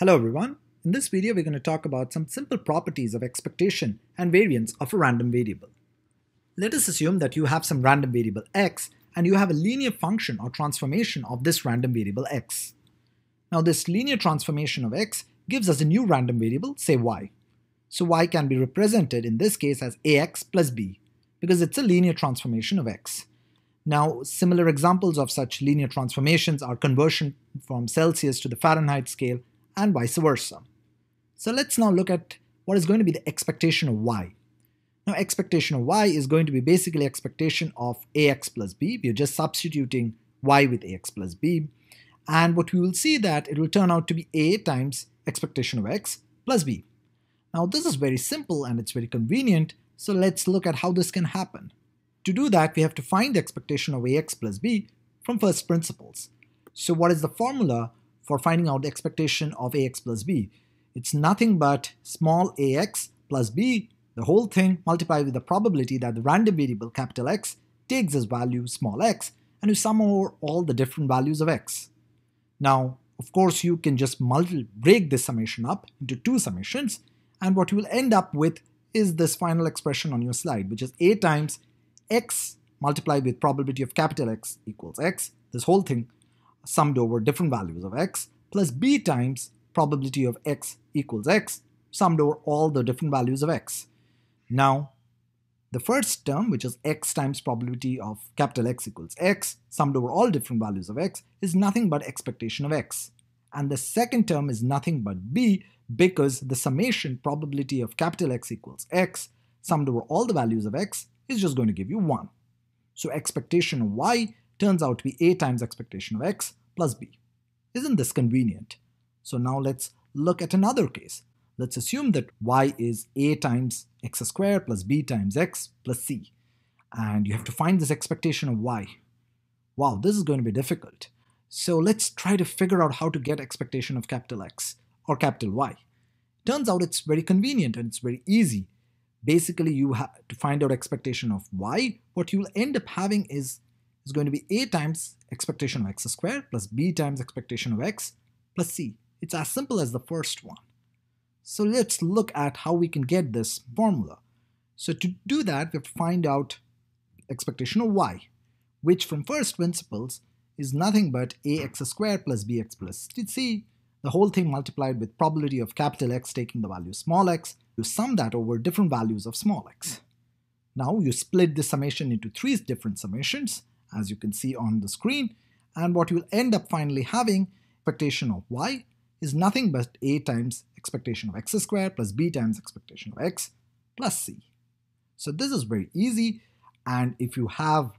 Hello everyone. In this video we're going to talk about some simple properties of expectation and variance of a random variable. Let us assume that you have some random variable x and you have a linear function or transformation of this random variable x. Now this linear transformation of x gives us a new random variable, say y. So y can be represented in this case as ax plus b because it's a linear transformation of x. Now, similar examples of such linear transformations are conversion from Celsius to the Fahrenheit scale and vice versa. So let's now look at what is going to be the expectation of y. Now expectation of y is going to be basically expectation of ax plus b. We are just substituting y with ax plus b. And what we will see that it will turn out to be a times expectation of x plus b. Now this is very simple and it's very convenient. So let's look at how this can happen. To do that, we have to find the expectation of ax plus b from first principles. So what is the formula for finding out the expectation of ax plus b. It's nothing but small ax plus b, the whole thing multiplied with the probability that the random variable capital X takes as value small x and you sum over all the different values of x. Now, of course, you can just break this summation up into two summations and what you will end up with is this final expression on your slide, which is a times x multiplied with probability of capital X equals x, this whole thing summed over different values of x plus b times probability of x equals x summed over all the different values of x. Now, the first term, which is x times probability of capital X equals x, summed over all different values of x, is nothing but expectation of x. And the second term is nothing but b because the summation probability of capital X equals x, summed over all the values of x, is just going to give you 1. So expectation of y turns out to be a times expectation of x plus b. Isn't this convenient? So now let's look at another case. Let's assume that y is a times x squared plus b times x plus c. And you have to find this expectation of y. Wow, this is going to be difficult. So let's try to figure out how to get expectation of capital X or capital Y. Turns out it's very convenient and it's very easy. Basically, you have to find out expectation of Y. What you'll end up having is is going to be a times expectation of x squared plus b times expectation of x plus c. It's as simple as the first one. So let's look at how we can get this formula. So to do that, we have to find out expectation of y, which from first principles is nothing but ax squared plus bx plus c, the whole thing multiplied with probability of capital X taking the value small x, you sum that over different values of small x. Now you split this summation into three different summations, as you can see on the screen. And what you'll end up finally having, expectation of y, is nothing but a times expectation of x squared plus b times expectation of x plus c. So this is very easy. And if you have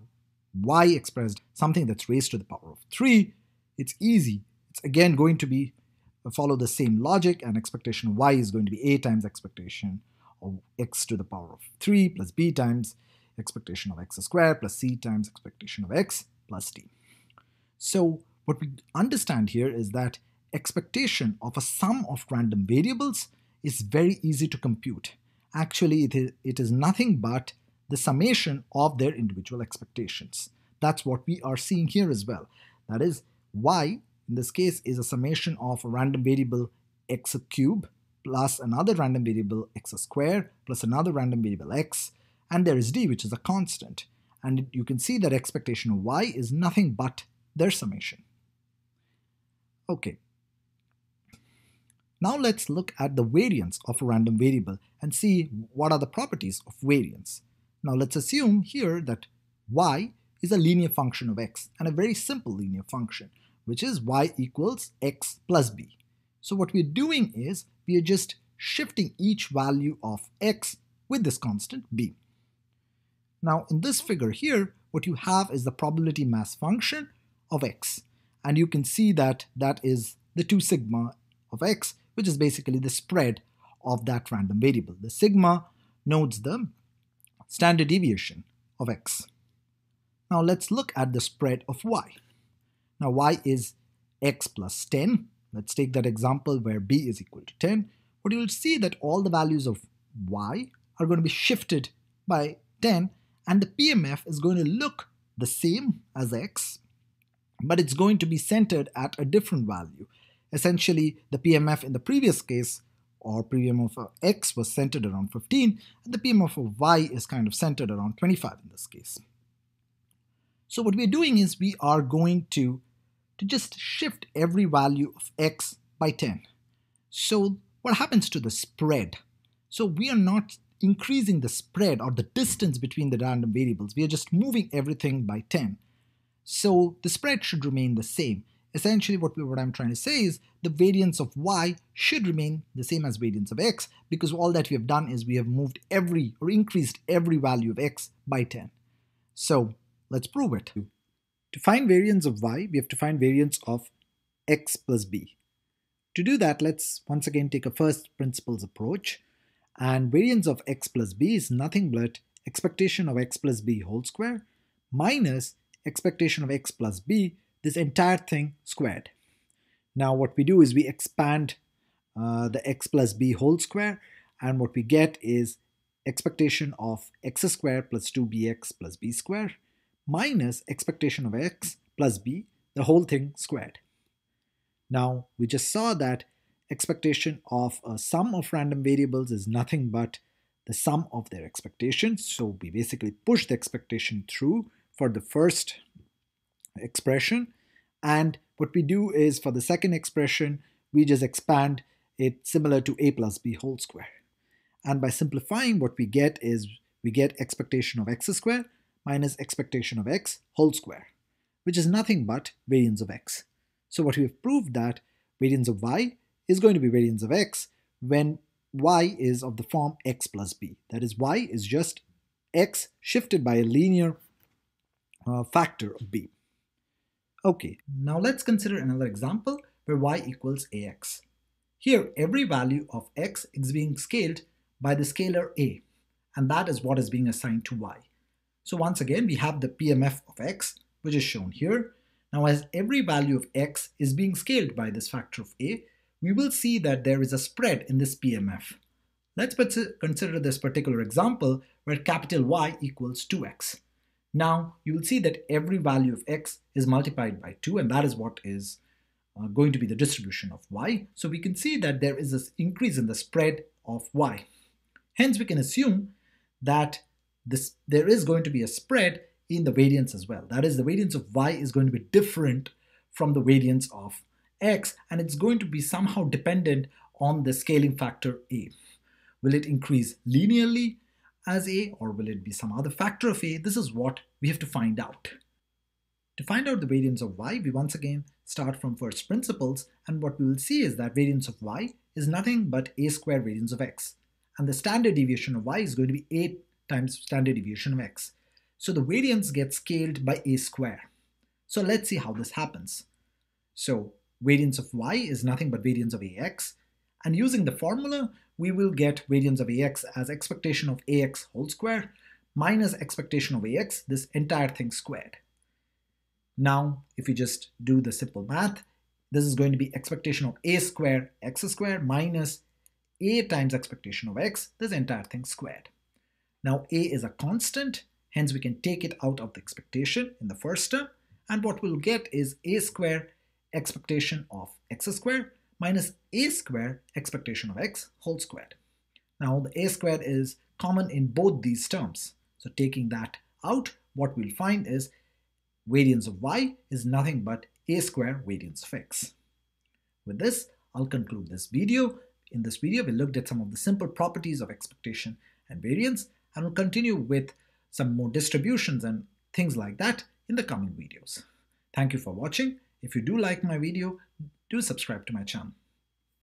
y expressed something that's raised to the power of 3, it's easy. It's again going to be uh, follow the same logic and expectation y is going to be a times expectation of x to the power of 3 plus b times expectation of x squared plus c times expectation of x plus d. So what we understand here is that expectation of a sum of random variables is very easy to compute. Actually, it is, it is nothing but the summation of their individual expectations. That's what we are seeing here as well. That is, y in this case is a summation of a random variable x cube plus another random variable x squared plus another random variable x and there is d which is a constant and you can see that expectation of y is nothing but their summation. Okay. Now let's look at the variance of a random variable and see what are the properties of variance. Now let's assume here that y is a linear function of x and a very simple linear function which is y equals x plus b. So what we're doing is we are just shifting each value of x with this constant b. Now in this figure here, what you have is the probability mass function of x. And you can see that that is the 2 sigma of x, which is basically the spread of that random variable. The sigma notes the standard deviation of x. Now let's look at the spread of y. Now y is x plus 10. Let's take that example where b is equal to 10. But you'll see that all the values of y are going to be shifted by 10 and the PMF is going to look the same as x, but it's going to be centered at a different value. essentially the PMF in the previous case or PMF of x was centered around 15 and the PMF of y is kind of centered around 25 in this case. So what we're doing is we are going to, to just shift every value of x by 10. So what happens to the spread? So we are not increasing the spread or the distance between the random variables. We are just moving everything by 10. So the spread should remain the same. Essentially what, we, what I'm trying to say is the variance of y should remain the same as variance of x because all that we have done is we have moved every or increased every value of x by 10. So let's prove it. To find variance of y, we have to find variance of x plus b. To do that, let's once again take a first principles approach. And variance of x plus b is nothing but expectation of x plus b whole square minus expectation of x plus b, this entire thing squared. Now what we do is we expand uh, the x plus b whole square and what we get is expectation of x square plus 2bx plus b square minus expectation of x plus b, the whole thing squared. Now we just saw that expectation of a sum of random variables is nothing but the sum of their expectations. So we basically push the expectation through for the first expression. And what we do is for the second expression, we just expand it similar to a plus b whole square. And by simplifying, what we get is we get expectation of x squared minus expectation of x whole square, which is nothing but variance of x. So what we've proved that variance of y is going to be variance of x when y is of the form x plus b. That is, y is just x shifted by a linear uh, factor of b. Okay, now let's consider another example where y equals ax. Here, every value of x is being scaled by the scalar a, and that is what is being assigned to y. So once again, we have the PMF of x, which is shown here. Now, as every value of x is being scaled by this factor of a, we will see that there is a spread in this PMF. Let's consider this particular example where capital Y equals 2x. Now you will see that every value of x is multiplied by 2 and that is what is uh, going to be the distribution of y. So we can see that there is this increase in the spread of y. Hence we can assume that this there is going to be a spread in the variance as well. That is the variance of y is going to be different from the variance of x and it's going to be somehow dependent on the scaling factor a. Will it increase linearly as a or will it be some other factor of a? This is what we have to find out. To find out the variance of y, we once again start from first principles and what we will see is that variance of y is nothing but a square variance of x and the standard deviation of y is going to be a times standard deviation of x. So the variance gets scaled by a square. So let's see how this happens. So variance of y is nothing but variance of ax. And using the formula, we will get variance of ax as expectation of ax whole square minus expectation of ax, this entire thing squared. Now, if we just do the simple math, this is going to be expectation of a square x squared minus a times expectation of x, this entire thing squared. Now a is a constant, hence we can take it out of the expectation in the first term, and what we'll get is a square expectation of x squared minus a squared expectation of x whole squared. Now the a squared is common in both these terms. So taking that out, what we'll find is variance of y is nothing but a square variance of x. With this, I'll conclude this video. In this video, we looked at some of the simple properties of expectation and variance, and we'll continue with some more distributions and things like that in the coming videos. Thank you for watching if you do like my video, do subscribe to my channel.